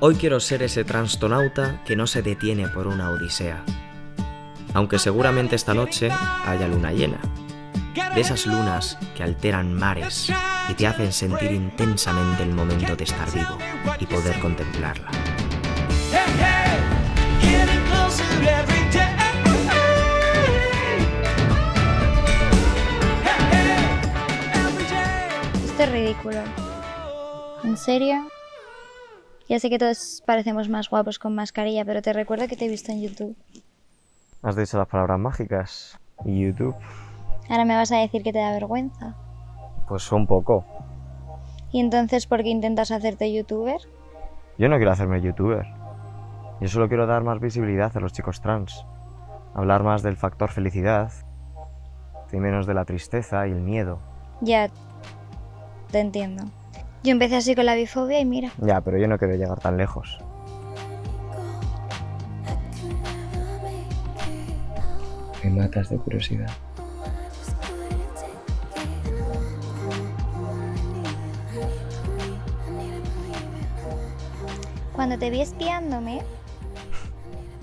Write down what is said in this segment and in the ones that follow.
Hoy quiero ser ese transtonauta que no se detiene por una odisea. Aunque seguramente esta noche haya luna llena. De esas lunas que alteran mares y te hacen sentir intensamente el momento de estar vivo y poder contemplarla. Esto es ridículo. ¿En serio? Ya sé que todos parecemos más guapos con mascarilla, pero te recuerdo que te he visto en YouTube. Has dicho las palabras mágicas. ¿Y YouTube? Ahora me vas a decir que te da vergüenza. Pues un poco. ¿Y entonces por qué intentas hacerte youtuber? Yo no quiero hacerme youtuber. Yo solo quiero dar más visibilidad a los chicos trans. Hablar más del factor felicidad y menos de la tristeza y el miedo. Ya, te entiendo. Yo empecé así con la bifobia y mira. Ya, pero yo no quiero llegar tan lejos. Me matas de curiosidad. Cuando te vi espiándome,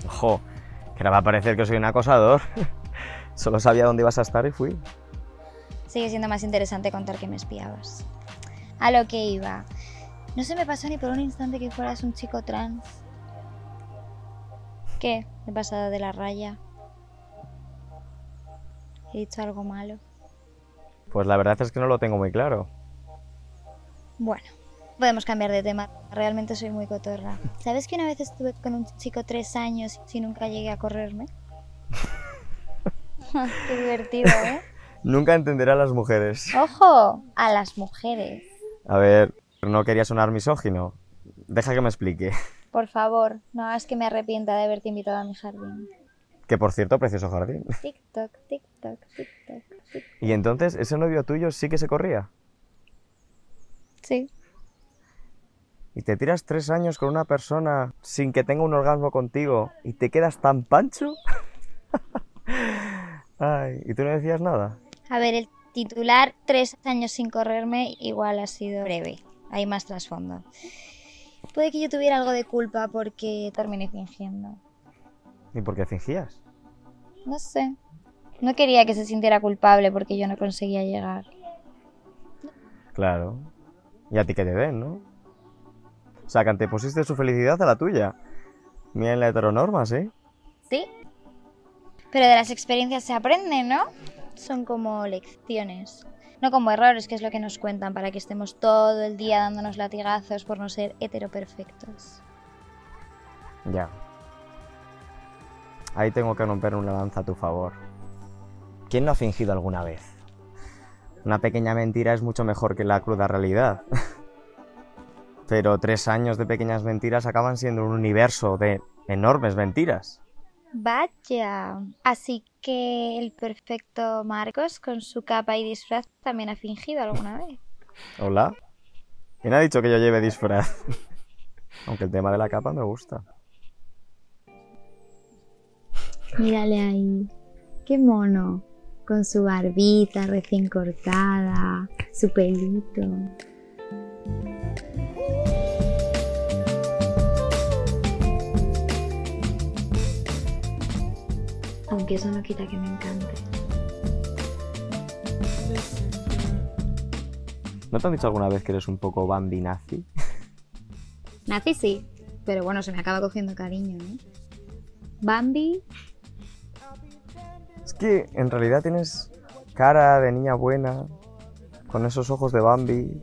Ojo, que ahora va a parecer que soy un acosador. Solo sabía dónde ibas a estar y fui. sigue siendo más interesante contar que me espiabas. A lo que iba. No se me pasó ni por un instante que fueras un chico trans. ¿Qué? ¿He pasado de la raya? ¿He dicho algo malo? Pues la verdad es que no lo tengo muy claro. Bueno, podemos cambiar de tema. Realmente soy muy cotorra. ¿Sabes que una vez estuve con un chico tres años y nunca llegué a correrme? Qué divertido, ¿eh? Nunca entenderé a las mujeres. ¡Ojo! A las mujeres. A ver, no quería sonar misógino. Deja que me explique. Por favor, no hagas que me arrepienta de haberte invitado a mi jardín. Que por cierto, precioso jardín. TikTok, TikTok, TikTok. TikTok. Y entonces, ¿ese novio tuyo sí que se corría? Sí. Y te tiras tres años con una persona sin que tenga un orgasmo contigo y te quedas tan pancho. Ay, ¿y tú no decías nada? A ver, el titular, tres años sin correrme, igual ha sido breve. Hay más trasfondo. Puede que yo tuviera algo de culpa porque terminé fingiendo. ¿Y por qué fingías? No sé. No quería que se sintiera culpable porque yo no conseguía llegar. Claro. Y a ti que te den, ¿no? O sea, que antepusiste su felicidad a la tuya. Mira en la heteronorma, ¿sí? Sí. Pero de las experiencias se aprende, ¿no? Son como lecciones. No como errores, que es lo que nos cuentan para que estemos todo el día dándonos latigazos por no ser heteroperfectos. Ya. Ahí tengo que romper una lanza a tu favor. ¿Quién no ha fingido alguna vez? Una pequeña mentira es mucho mejor que la cruda realidad. Pero tres años de pequeñas mentiras acaban siendo un universo de enormes mentiras. Vaya. Así que el perfecto Marcos, con su capa y disfraz, también ha fingido alguna vez. Hola. ¿Quién ha dicho que yo lleve disfraz? Aunque el tema de la capa me gusta. Mírale ahí. Qué mono. Con su barbita recién cortada, su pelito. Aunque eso no quita que me encante. ¿No te han dicho alguna vez que eres un poco Bambi nazi? Nazi sí, pero bueno, se me acaba cogiendo cariño, ¿eh? Bambi, Es que en realidad tienes cara de niña buena, con esos ojos de Bambi.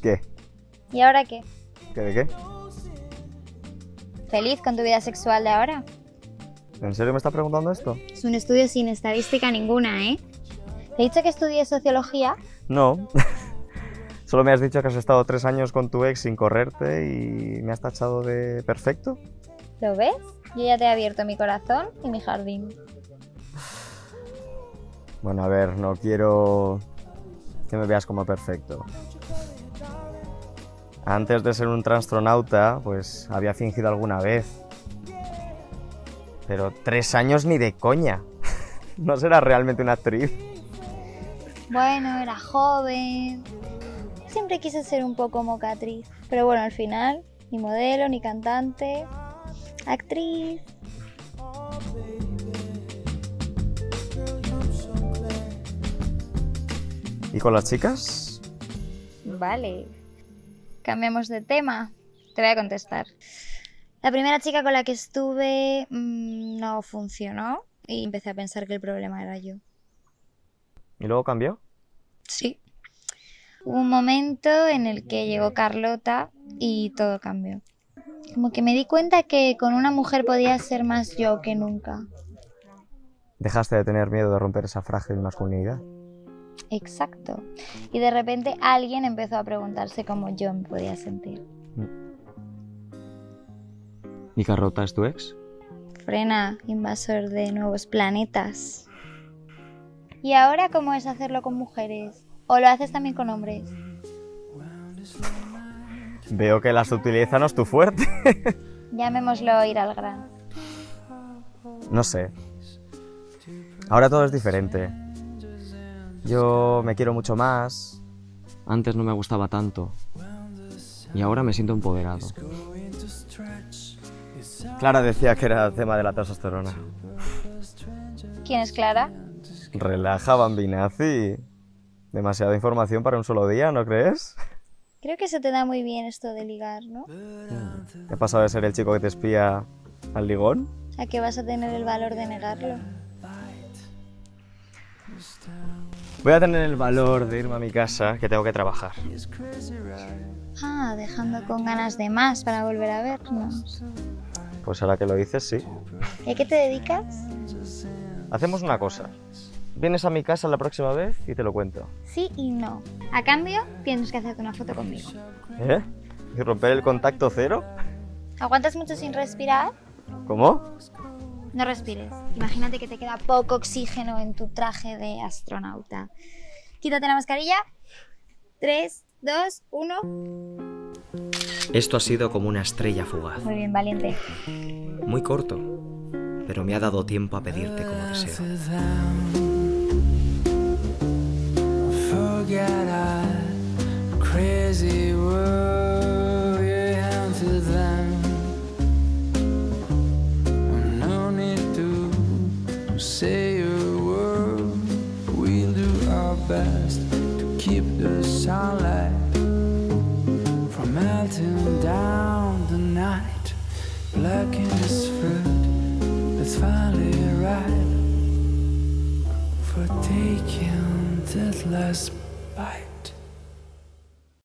¿Qué? ¿y ahora qué? ¿Qué de qué? ¿Feliz con tu vida sexual de ahora? ¿En serio me estás preguntando esto? Es un estudio sin estadística ninguna, ¿eh? Te he dicho que estudié sociología. No. Solo me has dicho que has estado tres años con tu ex sin correrte y me has tachado de perfecto. ¿Lo ves? Yo ya te he abierto mi corazón y mi jardín. Bueno, a ver, no quiero que me veas como perfecto. Antes de ser un transtronauta, pues había fingido alguna vez. Pero tres años ni de coña. No será realmente una actriz. Bueno, era joven. Siempre quise ser un poco mocatriz, pero bueno, al final, ni modelo, ni cantante, actriz. ¿Y con las chicas? Vale. Cambiamos de tema. Te voy a contestar. La primera chica con la que estuve mm, no funcionó y empecé a pensar que el problema era yo. ¿Y luego cambió? Sí. Hubo un momento en el que llegó Carlota y todo cambió. Como que me di cuenta que con una mujer podía ser más yo que nunca. ¿Dejaste de tener miedo de romper esa frágil masculinidad? Exacto. Y de repente alguien empezó a preguntarse cómo yo me podía sentir. ¿Y Carlota es tu ex? Frena, invasor de nuevos planetas. ¿Y ahora cómo es hacerlo con mujeres? ¿O lo haces también con hombres? Veo que la sutileza no es tu fuerte. Llamémoslo ir al grano. no sé. Ahora todo es diferente. Yo me quiero mucho más. Antes no me gustaba tanto. Y ahora me siento empoderado. Clara decía que era el tema de la testosterona. ¿Quién es Clara? Relaja, bambinazi. Demasiada información para un solo día, ¿no crees? Creo que se te da muy bien esto de ligar, ¿no? ¿Te ha pasado de ser el chico que te espía al ligón? ¿A qué vas a tener el valor de negarlo? Voy a tener el valor de irme a mi casa, que tengo que trabajar. Ah, dejando con ganas de más para volver a vernos. Pues ahora que lo dices, sí. ¿Y a qué te dedicas? Hacemos una cosa. Vienes a mi casa la próxima vez y te lo cuento. Sí y no. A cambio, tienes que hacerte una foto conmigo. ¿Eh? ¿Y romper el contacto cero? ¿Aguantas mucho sin respirar? ¿Cómo? No respires. Imagínate que te queda poco oxígeno en tu traje de astronauta. Quítate la mascarilla. 3, 2, 1. Esto ha sido como una estrella fugaz. Muy bien, valiente. Muy corto, pero me ha dado tiempo a pedirte como deseo. Say a word. We'll do our best to keep the sunlight finally ripe for taking that last bite.